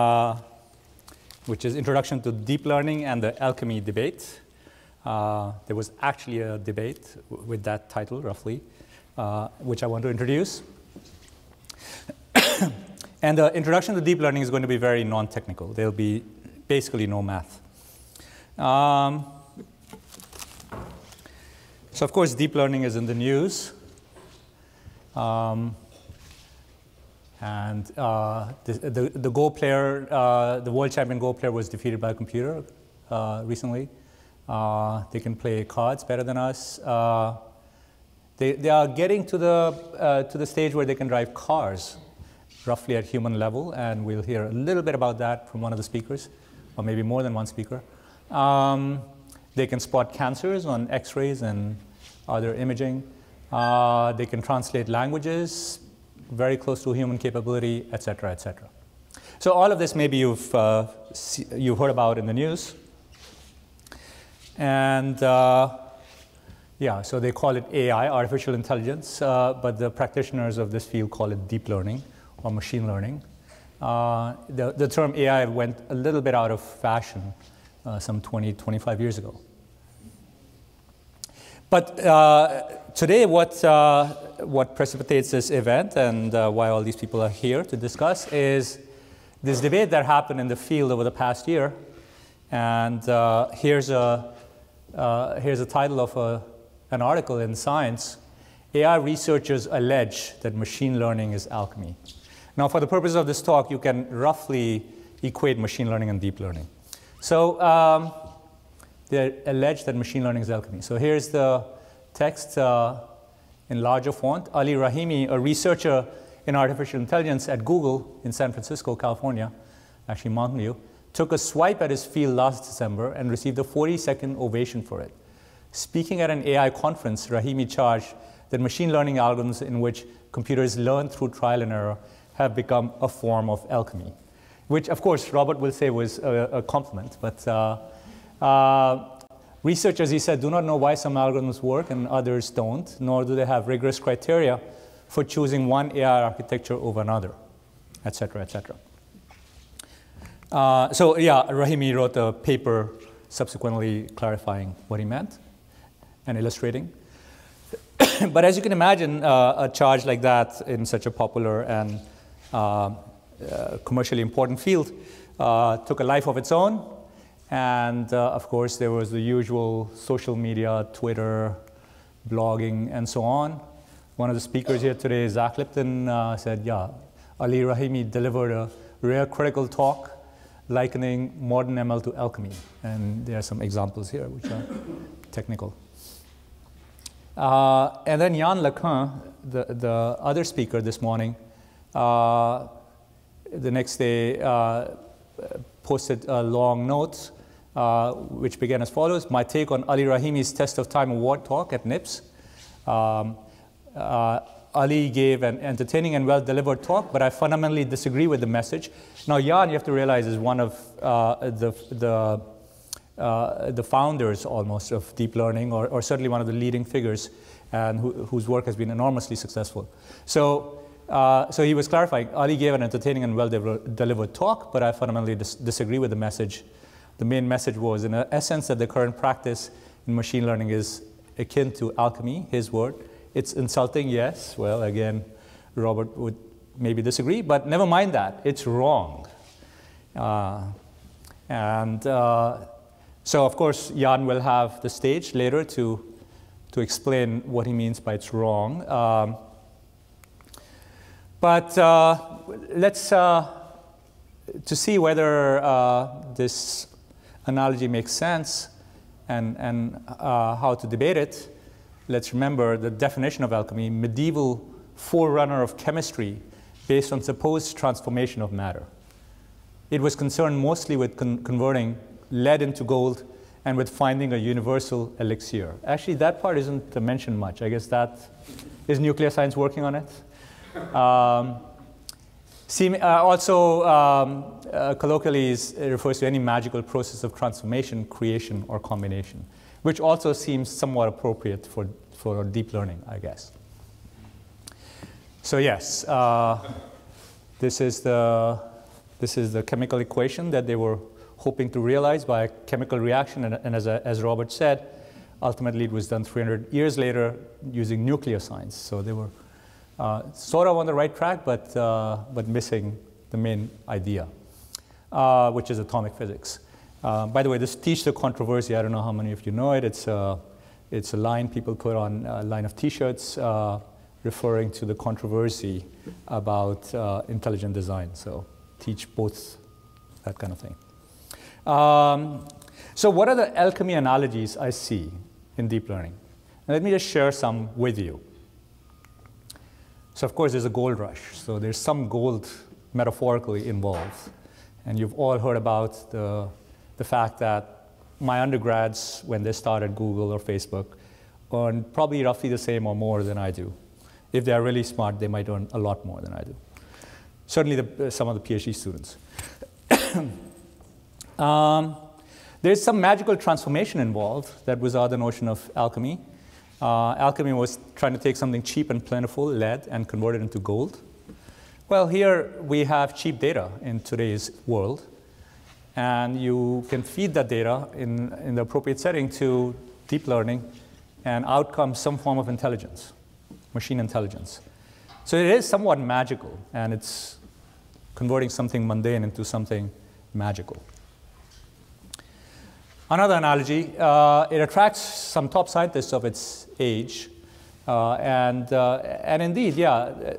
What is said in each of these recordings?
uh, which is Introduction to Deep Learning and the Alchemy Debate. Uh, there was actually a debate with that title, roughly, uh, which I want to introduce. and the Introduction to Deep Learning is going to be very non-technical. There'll be basically no math. Um, so of course, deep learning is in the news. Um, and uh, the, the, the, Go player, uh, the world champion Go player was defeated by a computer uh, recently. Uh, they can play cards better than us. Uh, they, they are getting to the, uh, to the stage where they can drive cars roughly at human level, and we'll hear a little bit about that from one of the speakers, or maybe more than one speaker. Um, they can spot cancers on x-rays and other imaging. They can translate languages, very close to human capability, et cetera, et cetera. So all of this maybe you've, uh, you've heard about in the news. And uh, yeah, so they call it AI, artificial intelligence, uh, but the practitioners of this field call it deep learning or machine learning. Uh, the, the term AI went a little bit out of fashion uh, some 20, 25 years ago. But uh, today, what, uh, what precipitates this event and uh, why all these people are here to discuss is this debate that happened in the field over the past year. And uh, here's, a, uh, here's a title of a, an article in Science AI researchers allege that machine learning is alchemy. Now, for the purpose of this talk, you can roughly equate machine learning and deep learning. So, um, they allege that machine learning is alchemy. So here's the text uh, in larger font. Ali Rahimi, a researcher in artificial intelligence at Google in San Francisco, California, actually Mountain View, took a swipe at his field last December and received a 40-second ovation for it. Speaking at an AI conference, Rahimi charged that machine learning algorithms in which computers learn through trial and error have become a form of alchemy, which, of course, Robert will say was a, a compliment, but uh, uh, researchers, he said, do not know why some algorithms work and others don't, nor do they have rigorous criteria for choosing one AI architecture over another, et cetera, et cetera. Uh, so yeah, Rahimi wrote a paper subsequently clarifying what he meant and illustrating. but as you can imagine, uh, a charge like that in such a popular and uh, uh commercially important field uh, took a life of its own. And uh, of course, there was the usual social media, Twitter, blogging, and so on. One of the speakers here today, Zach Lipton, uh, said, yeah, Ali Rahimi delivered a rare critical talk likening modern ML to alchemy. And there are some examples here which are technical. Uh, and then Yann LeCun, the, the other speaker this morning, uh, the next day uh, posted a long note uh, which began as follows. My take on Ali Rahimi's Test of Time Award talk at NIPS. Um, uh, Ali gave an entertaining and well-delivered talk, but I fundamentally disagree with the message. Now, Yann, you have to realize, is one of uh, the, the, uh, the founders almost of deep learning, or, or, certainly one of the leading figures, and who, whose work has been enormously successful. So, uh, so he was clarifying, Ali gave an entertaining and well-delivered talk, but I fundamentally dis disagree with the message the main message was, in essence, that the current practice in machine learning is akin to alchemy, his word. It's insulting, yes. Well, again, Robert would maybe disagree, but never mind that. It's wrong. Uh, and uh, so, of course, Yann will have the stage later to, to explain what he means by it's wrong. Um, but uh, let's, uh, to see whether uh, this analogy makes sense and, and uh, how to debate it, let's remember the definition of alchemy, medieval forerunner of chemistry based on supposed transformation of matter. It was concerned mostly with con converting lead into gold and with finding a universal elixir. Actually, that part isn't mentioned much. I guess that is nuclear science working on it. Um, Uh, also, um, uh, colloquially, is, refers to any magical process of transformation, creation, or combination, which also seems somewhat appropriate for, for deep learning, I guess. So yes, uh, this is the This is the chemical equation that they were hoping to realize by a chemical reaction. And, and as, a, as Robert said, ultimately it was done 300 years later using nuclear science. So they were uh, sort of on the right track, but, uh, but missing the main idea, uh, which is atomic physics. Uh, by the way, this teach the controversy. I don't know how many of you know it. It's a, it's a line people put on a line of T-shirts referring to the controversy about intelligent design. So teach both that kind of thing. Um, so what are the alchemy analogies I see in deep learning? Let me just share some with you. So of course there's a gold rush. So there's some gold metaphorically involved. And you've all heard about the, the fact that my undergrads, when they started Google or Facebook, earn probably roughly the same or more than I do. If they're really smart, they might earn a lot more than I do. Certainly the, some of the PhD students. um, there's some magical transformation involved that was the notion of alchemy. Uh, alchemy was trying to take something cheap and plentiful, lead, and convert it into gold. Well, here we have cheap data in today's world, and you can feed that data in, in the appropriate setting to deep learning, and out comes some form of intelligence, machine intelligence. So it is somewhat magical, and it's converting something mundane into something magical. Another analogy, uh, it attracts some top scientists of its age. Uh, and, uh, and indeed, yeah,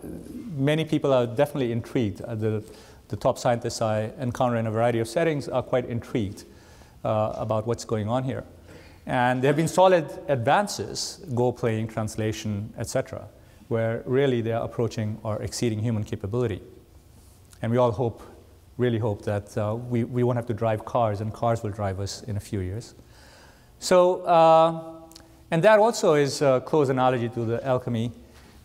many people are definitely intrigued. Uh, the, the top scientists I encounter in a variety of settings are quite intrigued uh, about what's going on here. And there have been solid advances, Go playing, translation, etc., where really they are approaching or exceeding human capability. And we all hope really hope that uh, we, we won't have to drive cars and cars will drive us in a few years. So, uh, and that also is a close analogy to the alchemy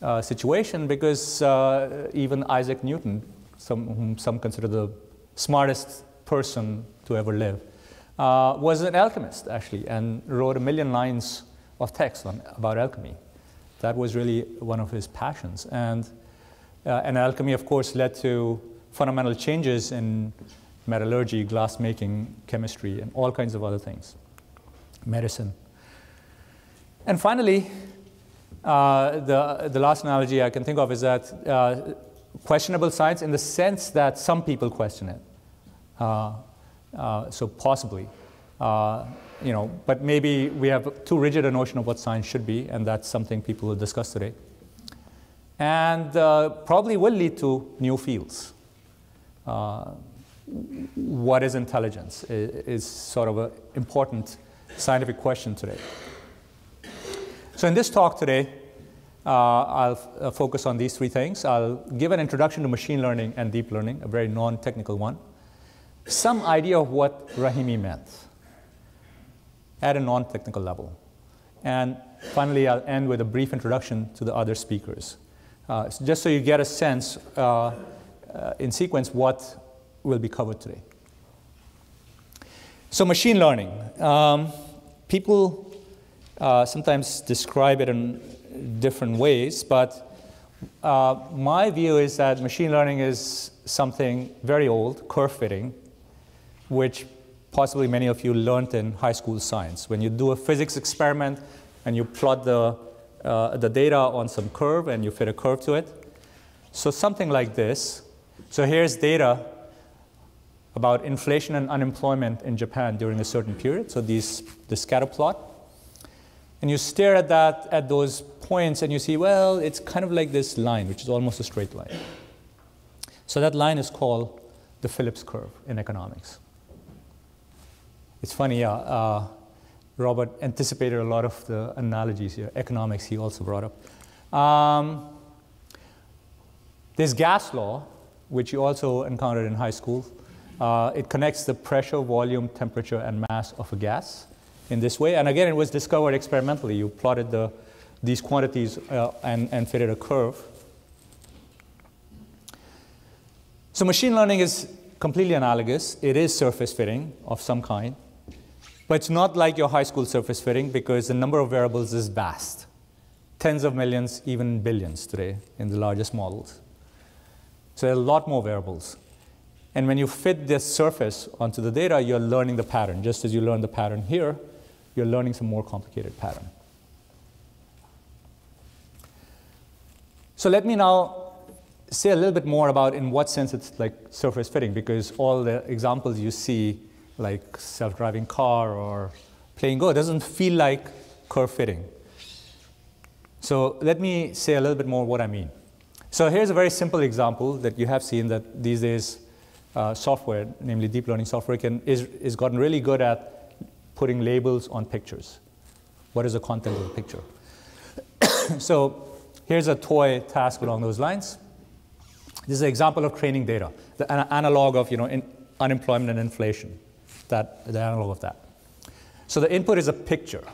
uh, situation because uh, even Isaac Newton, some, whom some consider the smartest person to ever live, uh, was an alchemist actually and wrote a million lines of text on, about alchemy. That was really one of his passions. And, uh, and alchemy, of course, led to fundamental changes in metallurgy, glass making, chemistry, and all kinds of other things, medicine. And finally, uh, the, the last analogy I can think of is that uh, questionable science in the sense that some people question it. Uh, uh so possibly, uh, you know, but maybe we have too rigid a notion of what science should be, and that's something people will discuss today. And uh, probably will lead to new fields. What is intelligence is, sort of an important scientific question today. So in this talk today, uh, I'll uh, focus on these three things. I'll give an introduction to machine learning and deep learning, a very non-technical one. Some idea of what Rahimi meant at a non-technical level. And finally, I'll end with a brief introduction to the other speakers. Uh, so just so you get a sense uh, uh, in sequence what will be covered today. So machine learning. Um, people uh, sometimes describe it in different ways, but uh, my view is that machine learning is something very old, curve fitting, which possibly many of you learned in high school science. When you do a physics experiment and you plot the, uh, the data on some curve and you fit a curve to it. So something like this, so here's data about inflation and unemployment in Japan during a certain period. So these, the scatter plot. And you stare at that, at those points, and you see, well, it's kind of like this line, which is almost a straight line. So that line is called the Phillips curve in economics. It's funny, uh, uh, Robert anticipated a lot of the analogies here. Economics, he also brought up. Um, gas law, which you also encountered in high school. Uh, it connects the pressure, volume, temperature, and mass of a gas in this way. And again, it was discovered experimentally. You plotted the, these quantities uh, and, and fitted a curve. So machine learning is completely analogous. It is surface fitting of some kind. But it's not like your high school surface fitting because the number of variables is vast. Tens of millions, even billions today in the largest models. So there are a lot more variables. And when you fit this surface onto the data, you're learning the pattern. Just as you learn the pattern here, you're learning some more complicated pattern. So let me now say a little bit more about in what sense it's like surface fitting, because all the examples you see, like self-driving car or playing Go, doesn't feel like curve fitting. So let me say a little bit more what I mean. So here's a very simple example that you have seen that these days uh, software, namely deep learning software, can, is, is gotten really good at putting labels on pictures. What is the content of the picture? so here's a toy task along those lines. This is an example of training data, the an analog of you know, unemployment and inflation, that, the analog of that. So the input is a picture.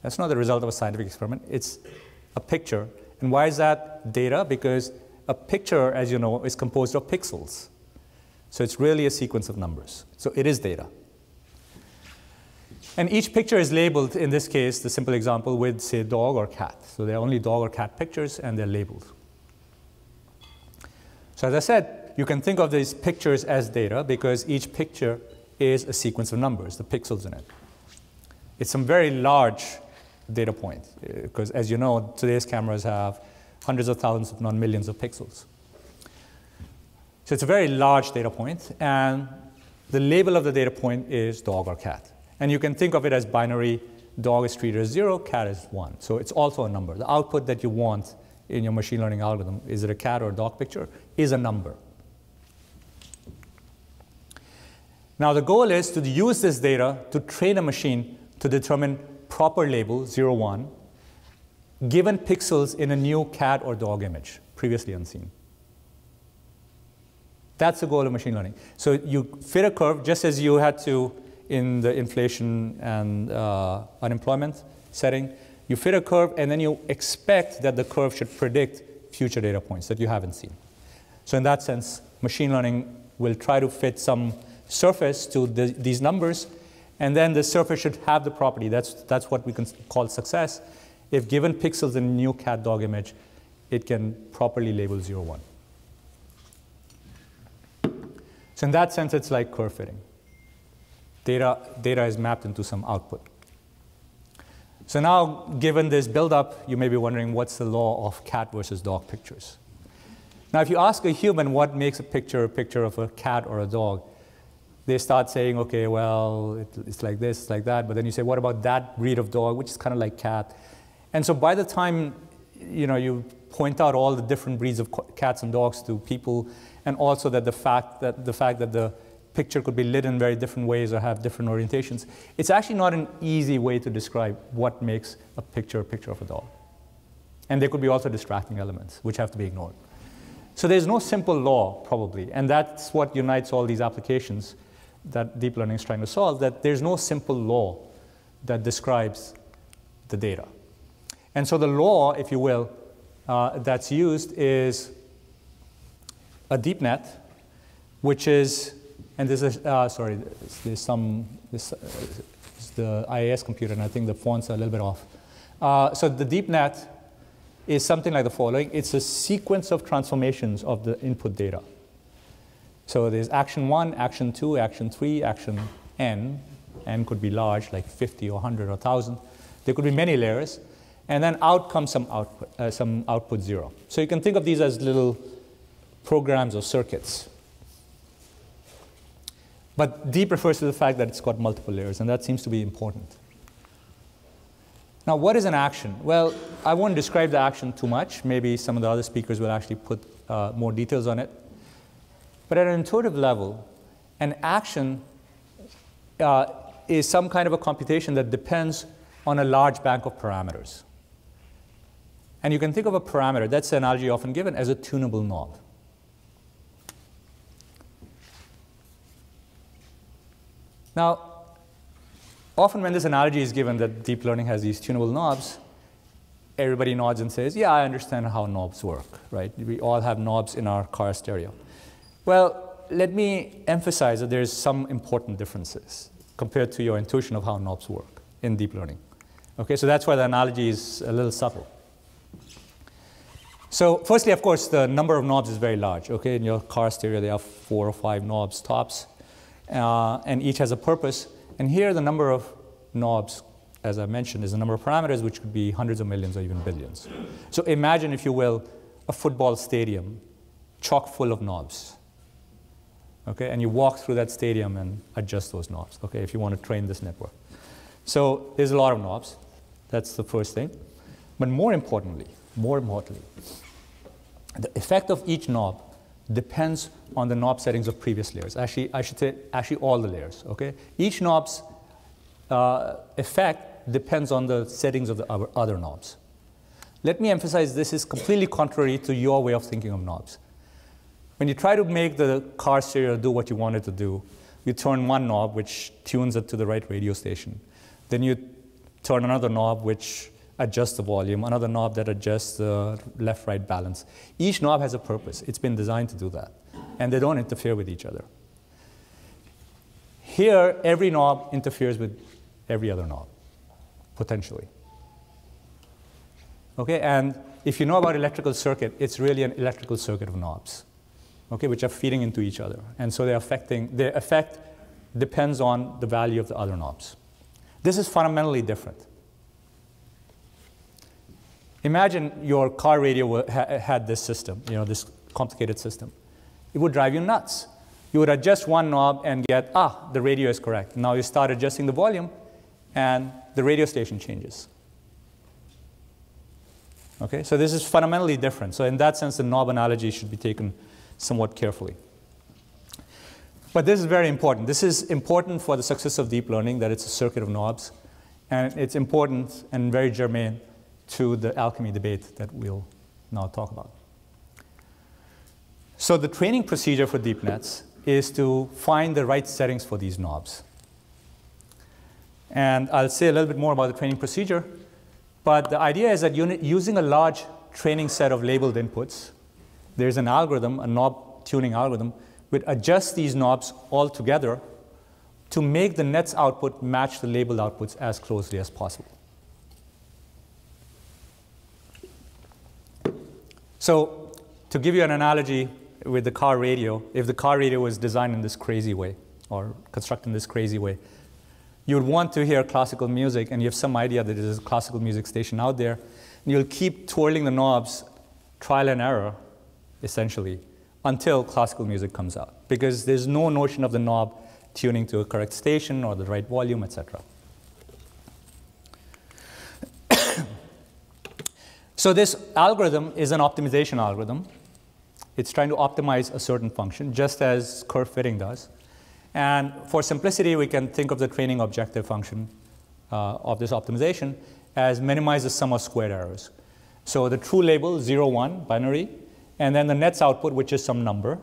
That's not the result of a scientific experiment. It's a picture. And why is that data? Because a picture, as you know, is composed of pixels. So it's really a sequence of numbers. So it is data. And each picture is labeled, in this case, the simple example, with, say, dog or cat. So they're only dog or cat pictures, and they're labeled. So as I said, you can think of these pictures as data because each picture is a sequence of numbers, the pixels in it. It's some very large data point, because uh, as you know, today's cameras have hundreds of thousands, if not millions of pixels. So it's a very large data point, and the label of the data point is dog or cat. And you can think of it as binary, dog is treated as zero, cat is one. So it's also a number. The output that you want in your machine learning algorithm, is it a cat or a dog picture, is a number. Now the goal is to use this data to train a machine to determine proper label, 0, 1, given pixels in a new cat or dog image, previously unseen. That's the goal of machine learning. So you fit a curve just as you had to in the inflation and uh, unemployment setting. You fit a curve and then you expect that the curve should predict future data points that you haven't seen. So in that sense, machine learning will try to fit some surface to the, these numbers and then the surface should have the property. That's, that's what we can call success. If given pixels in a new cat dog image, it can properly label 0, 1. So in that sense, it's like curve fitting. Data, data is mapped into some output. So now, given this buildup, you may be wondering what's the law of cat versus dog pictures? Now, if you ask a human what makes a picture a picture of a cat or a dog, they start saying, okay, well, it, it's like this, it's like that. But then you say, what about that breed of dog, which is kind of like cat? And so by the time you know you point out all the different breeds of cats and dogs to people, and also that the fact that the fact that the picture could be lit in very different ways or have different orientations, it's actually not an easy way to describe what makes a picture a picture of a dog. And there could be also distracting elements, which have to be ignored. So there's no simple law, probably, and that's what unites all these applications that deep learning is trying to solve, that there's no simple law that describes the data. And so the law, if you will, uh, that's used is a deep net, which is, and this is, uh, sorry, there's some, this, uh, the IAS computer, and I think the fonts are a little bit off. Uh, so the deep net is something like the following. It's a sequence of transformations of the input data. So there's action one, action two, action three, action n. n could be large, like 50 or 100 or 1,000. There could be many layers. And then out comes some output, uh, some output zero. So you can think of these as little programs or circuits. But deep refers to the fact that it's got multiple layers, and that seems to be important. Now, what is an action? Well, I won't describe the action too much. Maybe some of the other speakers will actually put uh, more details on it. But at an intuitive level, an action uh, is some kind of a computation that depends on a large bank of parameters. And you can think of a parameter, that's the analogy often given, as a tunable knob. Now, often when this analogy is given that deep learning has these tunable knobs, everybody nods and says, yeah, I understand how knobs work, right? We all have knobs in our car stereo. Well, let me emphasize that there's some important differences compared to your intuition of how knobs work in deep learning. Okay, so that's why the analogy is a little subtle. So firstly, of course, the number of knobs is very large. Okay, in your car stereo, there are four or five knobs tops, uh, and each has a purpose. And here, the number of knobs, as I mentioned, is the number of parameters, which could be hundreds of millions or even billions. So imagine, if you will, a football stadium chock full of knobs. Okay, and you walk through that stadium and adjust those knobs. Okay, if you want to train this network. So there's a lot of knobs. That's the first thing. But more importantly, more importantly, the effect of each knob depends on the knob settings of previous layers. Actually, I should say actually all the layers. Okay, each knob's uh, effect depends on the settings of the other knobs. Let me emphasize this is completely contrary to your way of thinking of knobs. When you try to make the car stereo do what you want it to do, you turn one knob which tunes it to the right radio station. Then you turn another knob which adjusts the volume, another knob that adjusts the left right balance. Each knob has a purpose. It's been designed to do that. And they don't interfere with each other. Here, every knob interferes with every other knob, potentially. Okay, and if you know about electrical circuit, it's really an electrical circuit of knobs, okay, which are feeding into each other. And so they're affecting, their effect depends on the value of the other knobs. This is fundamentally different. Imagine your car radio had this system, you know, this complicated system. It would drive you nuts. You would adjust one knob and get, ah, the radio is correct. Now you start adjusting the volume, and the radio station changes. Okay, so this is fundamentally different. So in that sense, the knob analogy should be taken somewhat carefully. But this is very important. This is important for the success of deep learning, that it's a circuit of knobs. And it's important and very germane to the alchemy debate that we'll now talk about. So the training procedure for deep nets is to find the right settings for these knobs. And I'll say a little bit more about the training procedure. But the idea is that using a large training set of labeled inputs, there's an algorithm, a knob tuning algorithm, which adjusts these knobs all together to make the net's output match the labeled outputs as closely as possible. So to give you an analogy with the car radio, if the car radio was designed in this crazy way or constructed in this crazy way, you would want to hear classical music and you have some idea that there's a classical music station out there, and you'll keep twirling the knobs, trial and error, essentially, until classical music comes out. Because there's no notion of the knob tuning to a correct station or the right volume, etc. so this algorithm is an optimization algorithm. It's trying to optimize a certain function, just as curve fitting does. And for simplicity, we can think of the training objective function uh, of this optimization as minimize the sum of squared errors. So the true label, 0, 1, binary, and then the net's output, which is some number.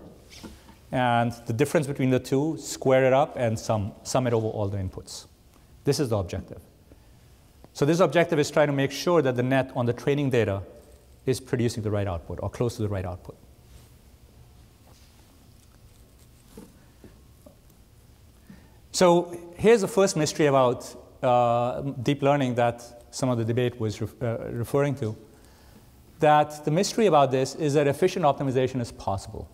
And the difference between the two, square it up and sum, sum it over all the inputs. This is the objective. So this objective is trying to make sure that the net on the training data is producing the right output or close to the right output. So here's the first mystery about uh, deep learning that some of the debate was re uh, referring to. That the mystery about this is that efficient optimization is possible.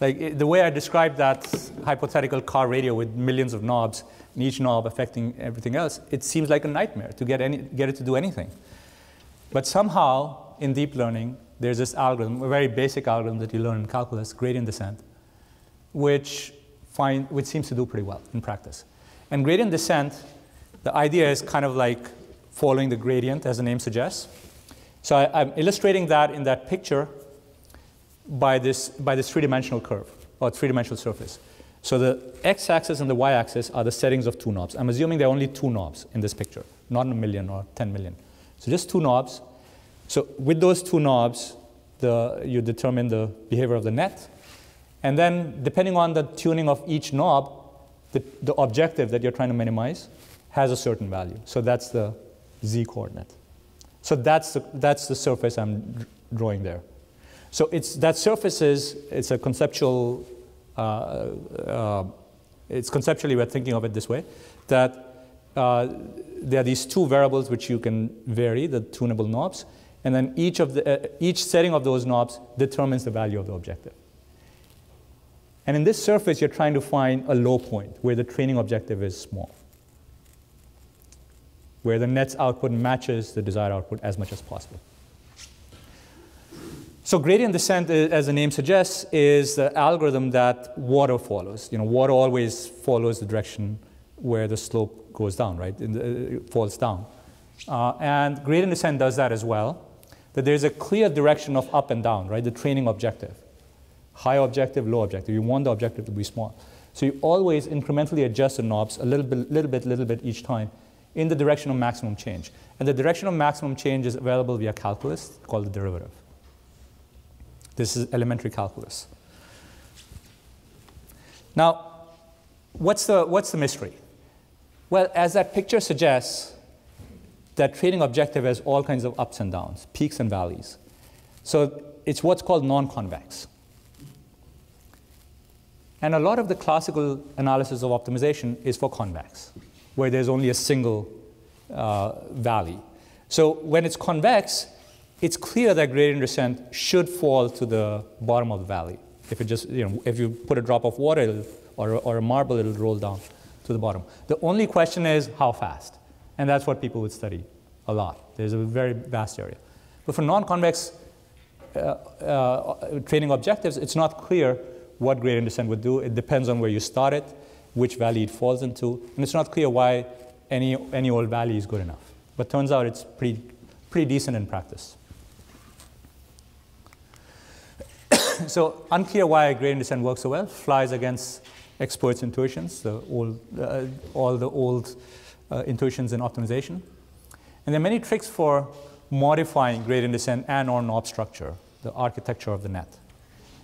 Like the way I described that hypothetical car radio with millions of knobs, and each knob affecting everything else, it seems like a nightmare to get, any, get it to do anything. But somehow, in deep learning, there's this algorithm, a very basic algorithm that you learn in calculus, gradient descent, which find, which seems to do pretty well in practice. And gradient descent, the idea is kind of like following the gradient, as the name suggests. So I, am illustrating that in that picture by this, by this three-dimensional curve, or three-dimensional surface. So the x-axis and the y-axis are the settings of two knobs. I'm assuming there are only two knobs in this picture, not a million or 10 million. So just two knobs. So with those two knobs, the, you determine the behavior of the net, and then depending on the tuning of each knob, the, the objective that you're trying to minimize has a certain value. So that's the z coordinate. So that's the, that's the surface I'm drawing there. So it's, that surface is it's a conceptual, uh, uh, it's conceptually we're thinking of it this way, that uh, there are these two variables which you can vary, the tunable knobs, And then each, of the, uh, each setting of those knobs determines the value of the objective. And in this surface, you're trying to find a low point where the training objective is small, where the net's output matches the desired output as much as possible. So gradient descent, as the name suggests, is the algorithm that water follows. You know, water always follows the direction where the slope goes down, right? It falls down. Uh, and gradient descent does that as well. That there's a clear direction of up and down, right? The training objective. High objective, low objective. You want the objective to be small. So you always incrementally adjust the knobs a little bit, little bit, little bit each time in the direction of maximum change. And the direction of maximum change is available via calculus called the derivative. This is elementary calculus. Now, what's the, what's the mystery? Well, as that picture suggests, that training objective has all kinds of ups and downs, peaks and valleys. So it's what's called non-convex. And a lot of the classical analysis of optimization is for convex, where there's only a single uh, valley. So when it's convex, it's clear that gradient descent should fall to the bottom of the valley. If it just, you know, if you put a drop of water or, or a marble, it'll roll down to the bottom. The only question is how fast. And that's what people would study a lot. There's a very vast area. But for non-convex uh, uh, training objectives, it's not clear what gradient descent would do. It depends on where you start it, which valley it falls into, and it's not clear why any, any old valley is good enough. But turns out it's pretty, pretty decent in practice. So unclear why gradient descent works so well, flies against experts' intuitions, the old, uh, all the old uh, intuitions in optimization. And there are many tricks for modifying gradient descent and or knob structure, the architecture of the net.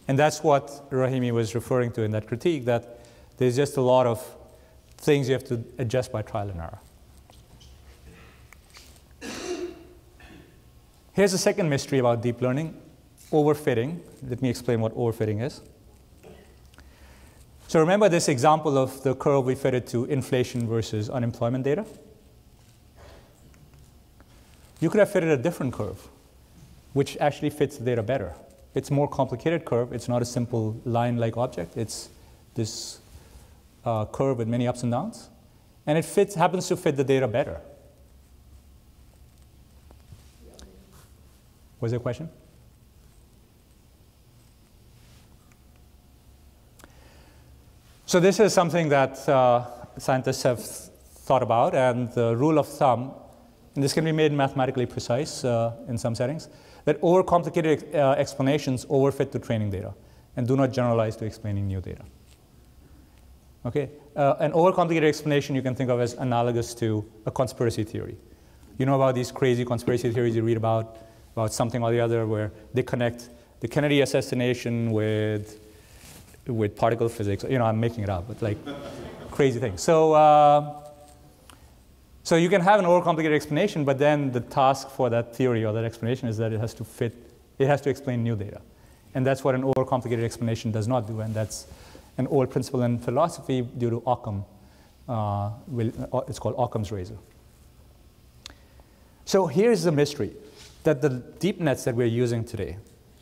And that's what Rahimi was referring to in that critique, that there's just a lot of things you have to adjust by trial and error. Here's the second mystery about deep learning, overfitting. Let me explain what overfitting is. So remember this example of the curve we fitted to inflation versus unemployment data? You could have fitted a different curve, which actually fits the data better. It's more complicated curve. It's not a simple line-like object. It's this uh, curve with many ups and downs. And it fits, happens to fit the data better. Was there a question? So this is something that uh, scientists have thought about, and the rule of thumb, and this can be made mathematically precise uh, in some settings, that overcomplicated uh, explanations overfit to training data and do not generalize to explaining new data. Okay, uh, an overcomplicated explanation you can think of as analogous to a conspiracy theory. You know about these crazy conspiracy theories you read about, about something or the other where they connect the Kennedy assassination with with particle physics. You know, I'm making it up, but like crazy things. So, uh, so you can have an overcomplicated explanation, but then the task for that theory or that explanation is that it has to fit, it has to explain new data. And that's what an overcomplicated explanation does not do, and that's an old principle in philosophy due to Occam. Uh, uh it's called Occam's razor. So here's the mystery, that the deep nets that we're using today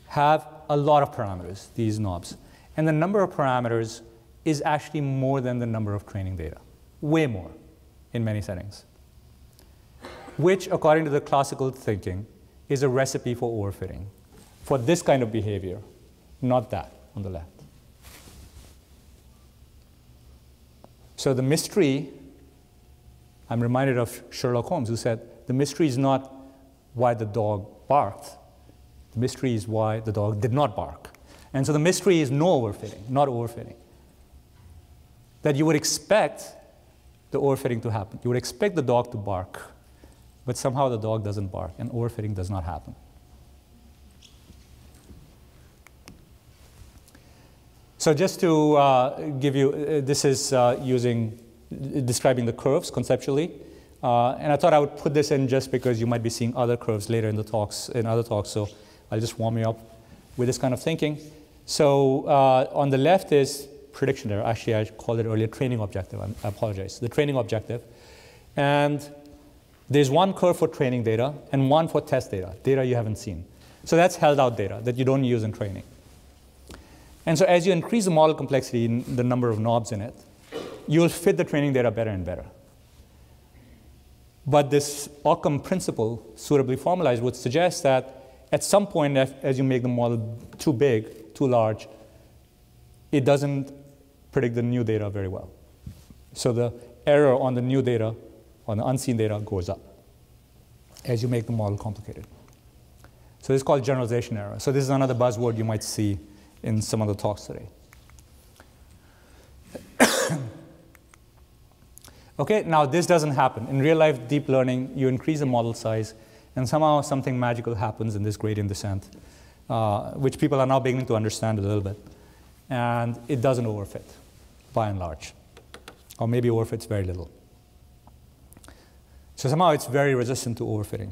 have a lot of parameters, these knobs. And the number of parameters is actually more than the number of training data, way more in many settings, which, according to the classical thinking, is a recipe for overfitting for this kind of behavior, not that on the left. So the mystery, I'm reminded of Sherlock Holmes, who said, the mystery is not why the dog barked, the mystery is why the dog did not bark. And so the mystery is no overfitting, not overfitting. That you would expect the overfitting to happen. You would expect the dog to bark, but somehow the dog doesn't bark, and overfitting does not happen. So just to uh, give you, uh, this is uh, using, describing the curves conceptually. Uh, and I thought I would put this in just because you might be seeing other curves later in the talks, in other talks, so I'll just warm you up with this kind of thinking. So uh, on the left is prediction error. Actually, I called it earlier training objective. I apologize. The training objective. And There's one curve for training data and one for test data, data you haven't seen. So that's held out data that you don't use in training. And so as you increase the model complexity in the number of knobs in it, you'll fit the training data better and better. But this Occam principle, suitably formalized, would suggest that at some point, as you make the model too big, too large, it doesn't predict the new data very well. So the error on the new data, on the unseen data, goes up as you make the model complicated. So this is called generalization error. So this is another buzzword you might see in some of the talks today. okay, now this doesn't happen. In real life deep learning, you increase the model size, and somehow something magical happens in this gradient descent, uh, which people are now beginning to understand a little bit. And it doesn't overfit, by and large. Or maybe overfits very little. So somehow it's very resistant to overfitting.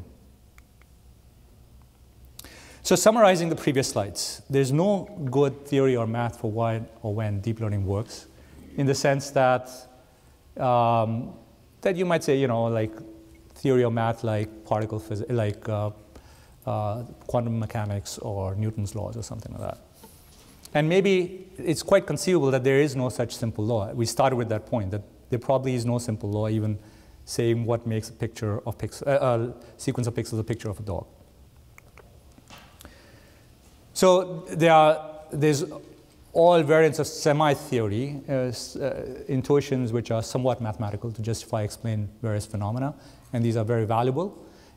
So summarizing the previous slides, there's no good theory or math for why or when deep learning works, in the sense that um, that you might say, you know, like theory or math like particle physics, like uh, uh, quantum mechanics or Newton's laws or something like that. And maybe it's quite conceivable that there is no such simple law. We started with that point, that there probably is no simple law even saying what makes a picture of pix- uh, sequence of pixels a picture of a dog. So there are, there's all variants of semi-theory, uh, uh, intuitions which are somewhat mathematical to justify explain various phenomena, and these are very valuable,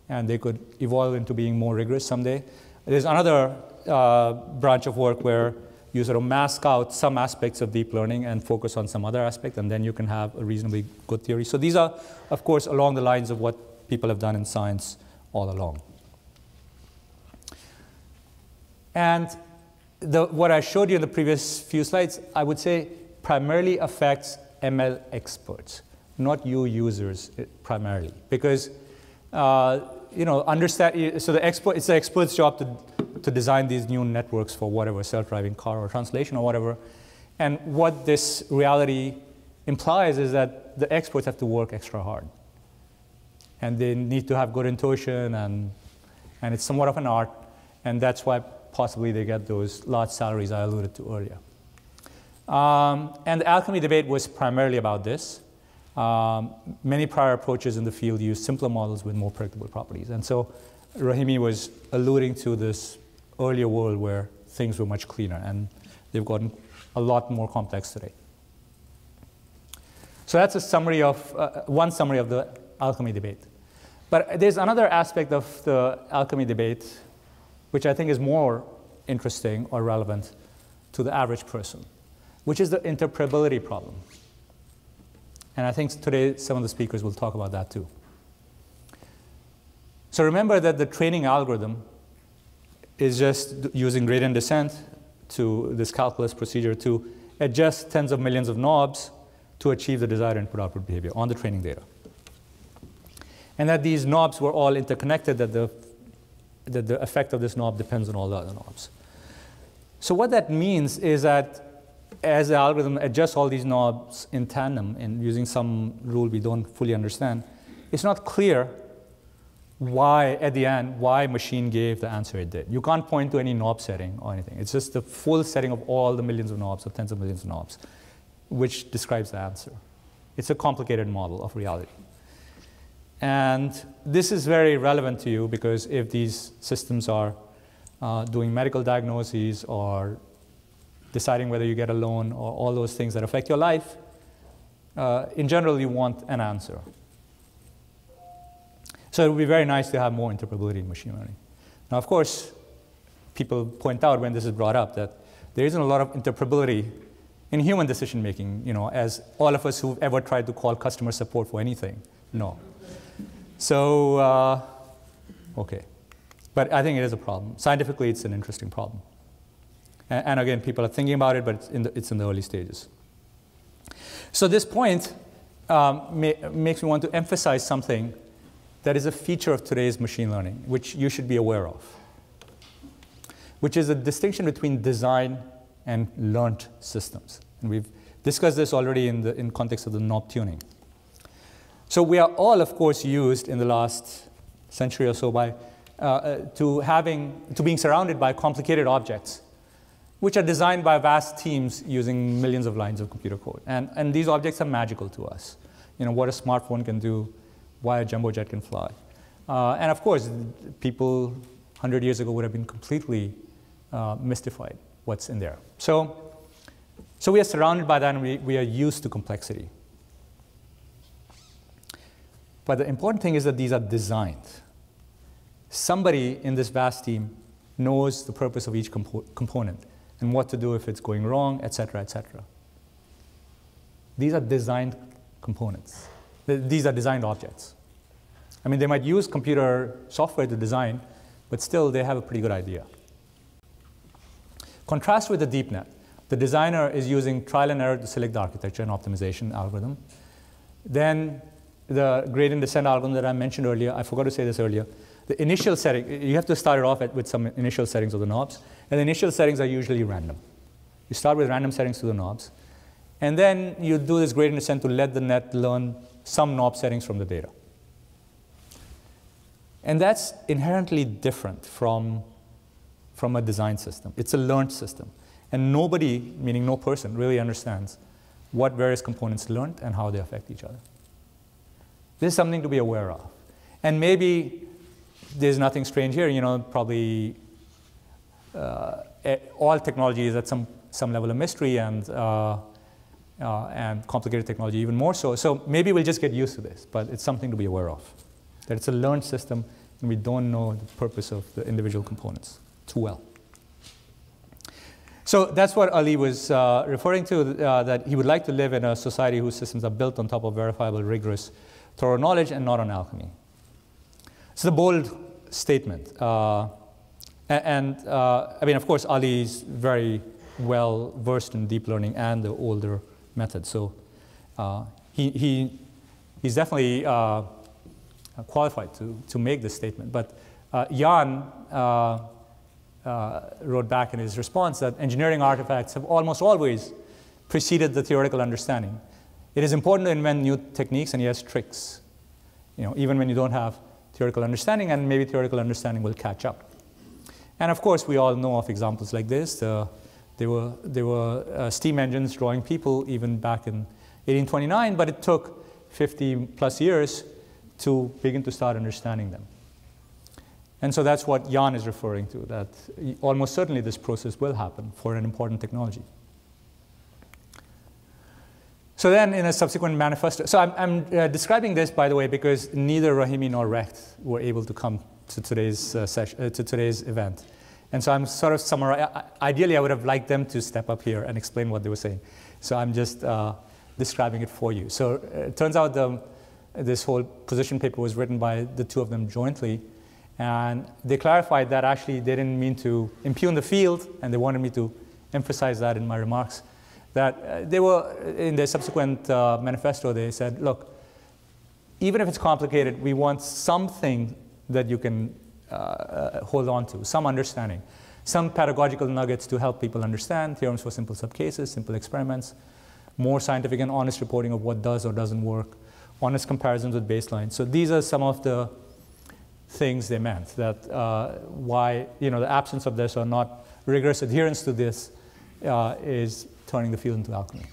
and they could evolve into being more rigorous someday. There's another uh, branch of work where you sort of mask out some aspects of deep learning and focus on some other aspect, and then you can have a reasonably good theory. So these are, of course, along the lines of what people have done in science all along. And the, what I showed you in the previous few slides, I would say primarily affects ML experts, not you users primarily. Because, uh, you know, understand, so the expert, it's the expert's job to, to design these new networks for whatever, self-driving car or translation or whatever. And what this reality implies is that the experts have to work extra hard. And they need to have good intuition, and, and it's somewhat of an art. And that's why possibly they get those large salaries I alluded to earlier. Um, and the alchemy debate was primarily about this. Um, many prior approaches in the field use simpler models with more predictable properties. And so Rahimi was alluding to this earlier world where things were much cleaner, and they've gotten a lot more complex today. So that's a summary of, uh, one summary of the alchemy debate. But there's another aspect of the alchemy debate which I think is more interesting or relevant to the average person, which is the interpretability problem. And I think today some of the speakers will talk about that too. So remember that the training algorithm is just using gradient descent to this calculus procedure to adjust tens of millions of knobs to achieve the desired input-output behavior on the training data. And that these knobs were all interconnected, that the the, the effect of this knob depends on all the other knobs. So what that means is that as the algorithm adjusts all these knobs in tandem and using some rule we don't fully understand, it's not clear why, at the end, why machine gave the answer it did. You can't point to any knob setting or anything. It's just the full setting of all the millions of knobs or tens of millions of knobs, which describes the answer. It's a complicated model of reality. And this is very relevant to you because if these systems are uh, doing medical diagnoses or deciding whether you get a loan or all those things that affect your life, uh, in general, you want an answer. So it would be very nice to have more interpretability in machine learning. Now, of course, people point out when this is brought up that there isn't a lot of interpretability in human decision making, you know, as all of us who've ever tried to call customer support for anything know. So, uh, okay. But I think it is a problem. Scientifically, it's an interesting problem. And, and again, people are thinking about it, but it's in the, it's in the early stages. So this point um, makes me want to emphasize something that is a feature of today's machine learning, which you should be aware of, which is a distinction between design and learned systems. And we've discussed this already in the in context of the knob tuning. So we are all, of course, used in the last century or so by, uh, uh, to, having, to being surrounded by complicated objects, which are designed by vast teams using millions of lines of computer code. And, and these objects are magical to us. You know, what a smartphone can do, why a jumbo jet can fly. Uh, and of course, people 100 years ago would have been completely uh, mystified what's in there. So, so we are surrounded by that and we, we are used to complexity. But the important thing is that these are designed. Somebody in this vast team knows the purpose of each compo component and what to do if it's going wrong, et cetera, et cetera. These are designed components. These are designed objects. I mean, they might use computer software to design, but still they have a pretty good idea. Contrast with the deep net. The designer is using trial and error to select the architecture and optimization algorithm. Then the gradient descent algorithm that I mentioned earlier, I forgot to say this earlier, the initial setting, you have to start it off at, with some initial settings of the knobs, and the initial settings are usually random. You start with random settings to the knobs, and then you do this gradient descent to let the net learn some knob settings from the data. And that's inherently different from, from a design system. It's a learned system. And nobody, meaning no person, really understands what various components learned and how they affect each other. This is something to be aware of. And maybe there's nothing strange here. You know, probably uh, all technology is at some, some level of mystery and, uh, uh, and complicated technology even more so. So maybe we'll just get used to this, but it's something to be aware of. That it's a learned system and we don't know the purpose of the individual components too well. So that's what Ali was uh, referring to, uh, that he would like to live in a society whose systems are built on top of verifiable, rigorous, thorough knowledge and not on alchemy. It's a bold statement. Uh, and uh, I mean, of course, Ali is very well versed in deep learning and the older methods. So uh, he, he, he's definitely uh, qualified to, to make this statement. But uh, Yann uh, wrote back in his response that engineering artifacts have almost always preceded the theoretical understanding. It is important to invent new techniques and yes, tricks, you know, even when you don't have theoretical understanding, and maybe theoretical understanding will catch up. And of course, we all know of examples like this. Uh, there were, there were uh, steam engines drawing people even back in 1829, but it took 50 plus years to begin to start understanding them. And so that's what Yann is referring to, that almost certainly this process will happen for an important technology. So then in a subsequent manifesto, so I'm, I'm uh, describing this, by the way, because neither Rahimi nor Recht were able to come to today's, uh, session, uh, to today's event. And so I'm sort of summarizing, ideally I would have liked them to step up here and explain what they were saying. So I'm just uh, describing it for you. So uh, it turns out the, this whole position paper was written by the two of them jointly. And they clarified that actually they didn't mean to impugn the field, and they wanted me to emphasize that in my remarks that uh, they were, in their subsequent uh, manifesto, they said, look, even if it's complicated, we want something that you can uh, uh, hold on to, some understanding, some pedagogical nuggets to help people understand, theorems for simple subcases, simple experiments, more scientific and honest reporting of what does or doesn't work, honest comparisons with baselines. So these are some of the things they meant, that uh, why, you know, the absence of this or not rigorous adherence to this uh, is turning the field into alchemy.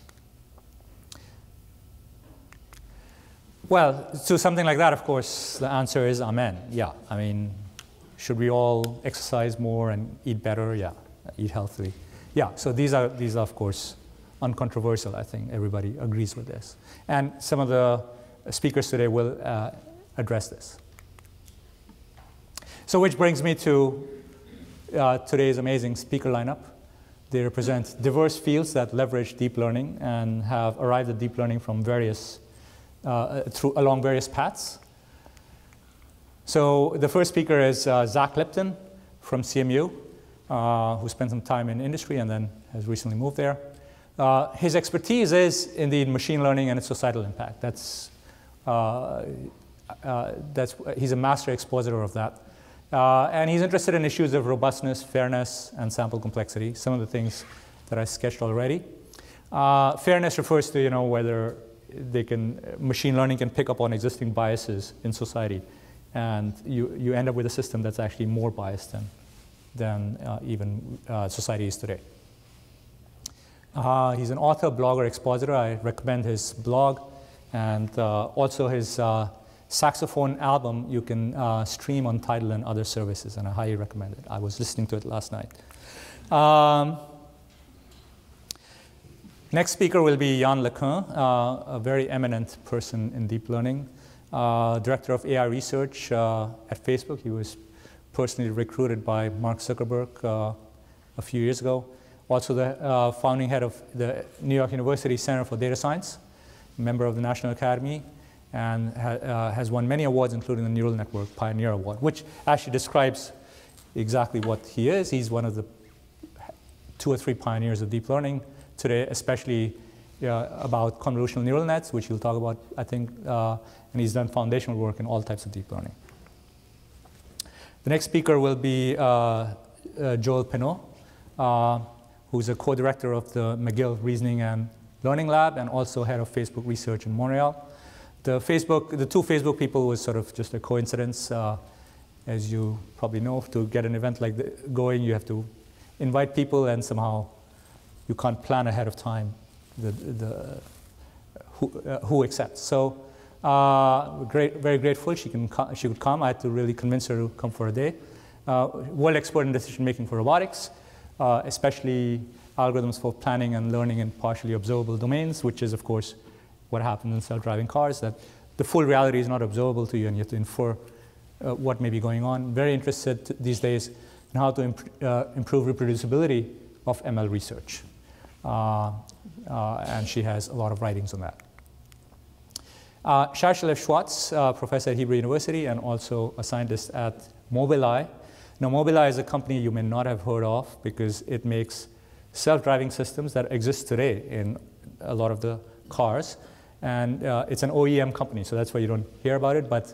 Well, to something like that, of course, the answer is amen. Yeah, I mean, should we all exercise more and eat better? Yeah, eat healthily. Yeah, so these are, these are of course, uncontroversial. I think everybody agrees with this. And some of the speakers today will uh, address this. So which brings me to uh, today's amazing speaker lineup. They represent diverse fields that leverage deep learning and have arrived at deep learning from various, uh, through, along various paths. So the first speaker is uh, Zach Lipton from CMU, uh, who spent some time in industry and then has recently moved there. Uh, his expertise is indeed machine learning and its societal impact. That's, uh, uh, that's, he's a master expositor of that. Uh, and he's interested in issues of robustness, fairness, and sample complexity, some of the things that I sketched already. Uh, fairness refers to you know, whether they can, machine learning can pick up on existing biases in society. And you, you end up with a system that's actually more biased than, than uh, even uh, society is today. Uh, he's an author, blogger, expositor. I recommend his blog and uh, also his saxophone album you can uh, stream on Tidal and other services, and I highly recommend it. I was listening to it last night. Um, next speaker will be Yann LeCun, uh, a very eminent person in deep learning, uh, director of AI research uh, at Facebook. He was personally recruited by Mark Zuckerberg uh, a few years ago. Also the uh, founding head of the New York University Center for Data Science, member of the National Academy, and ha uh, has won many awards, including the Neural Network Pioneer Award, which actually describes exactly what he is. He's one of the two or three pioneers of deep learning today, especially uh, about convolutional neural nets, which he'll talk about, I think, uh, and he's done foundational work in all types of deep learning. The next speaker will be uh, uh Joelle Pineau, uh, who's a co-director of the McGill Reasoning and Learning Lab and also head of Facebook research in Montreal. The Facebook, the two Facebook people was sort of just a coincidence. Uh, as you probably know, to get an event like the, going, you have to invite people, and somehow you can't plan ahead of time the, the, who, uh, who accepts. So uh, great, very grateful she, can she could come. I had to really convince her to come for a day. Uh, world expert in decision making for robotics, uh, especially algorithms for planning and learning in partially observable domains, which is, of course, what happens in self-driving cars, that the full reality is not observable to you and you have to infer uh, what may be going on. Very interested these days in how to imp uh, improve reproducibility of ML research. Uh, uh, and she has a lot of writings on that. Uh, Shai Schwartz, uh, professor at Hebrew University and also a scientist at Mobileye. Now, Mobileye is a company you may not have heard of because it makes self-driving systems that exist today in a lot of the cars. And uh, it's an OEM company, so that's why you don't hear about it, but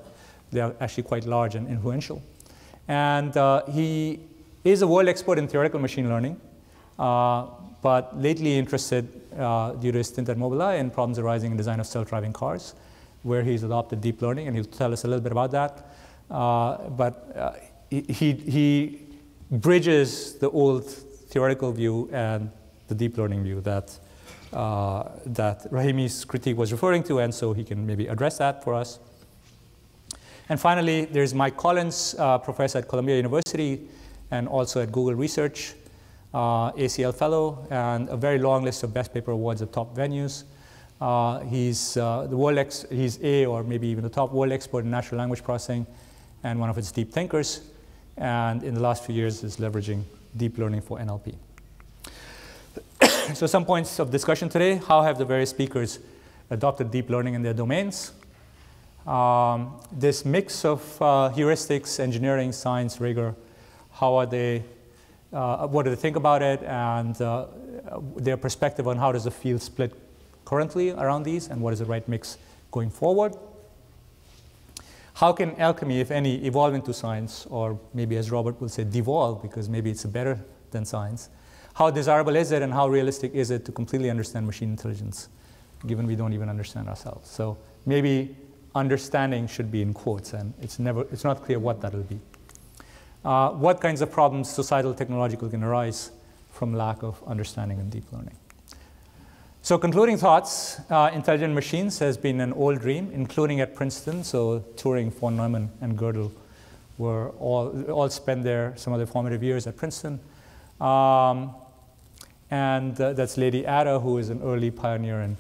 they are actually quite large and influential. And uh, he is a world expert in theoretical machine learning, uh, but lately interested, uh, due to his stint at Mobileye, in problems arising in design of self-driving cars, where he's adopted deep learning, and he'll tell us a little bit about that. Uh, but uh, he, he bridges the old theoretical view and the deep learning view that uh, that Rahimi's critique was referring to, and so he can maybe address that for us. And finally, there's Mike Collins, uh, professor at Columbia University and also at Google Research, uh, ACL fellow, and a very long list of best paper awards at top venues. Uh, he's uh, the world ex he's A or maybe even the top world expert in natural language processing and one of its deep thinkers. And in the last few years is leveraging deep learning for NLP. so some points of discussion today. How have the various speakers adopted deep learning in their domains? Um, this mix of uh, heuristics, engineering, science, rigor, how are they, uh, what do they think about it, and uh, their perspective on how does the field split currently around these, and what is the right mix going forward. How can alchemy, if any, evolve into science, or maybe as Robert will say, devolve, because maybe it's better than science how desirable is it and how realistic is it to completely understand machine intelligence, given we don't even understand ourselves. So maybe understanding should be in quotes, and it's, never, it's not clear what that will be. Uh, what kinds of problems, societal, technological, can arise from lack of understanding and deep learning? So concluding thoughts, uh, intelligent machines has been an old dream, including at Princeton. So Turing, von Neumann, and Gödel were all, all spent their, some of their formative years at Princeton. Um, and uh, that's Lady Ada, who is an early pioneer and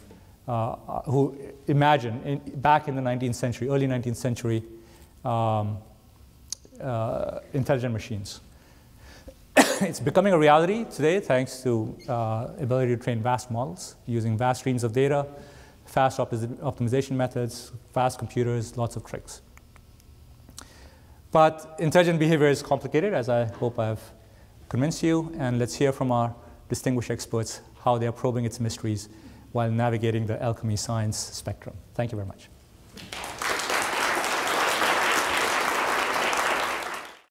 uh, uh, who imagine in, back in the 19th century, early 19th century, um, uh, intelligent machines. it's becoming a reality today thanks to uh, ability to train vast models using vast streams of data, fast optimization methods, fast computers, lots of tricks. But intelligent behavior is complicated, as I hope I've convinced you, and let's hear from our distinguished experts how they are probing its mysteries while navigating the alchemy science spectrum. Thank you very much.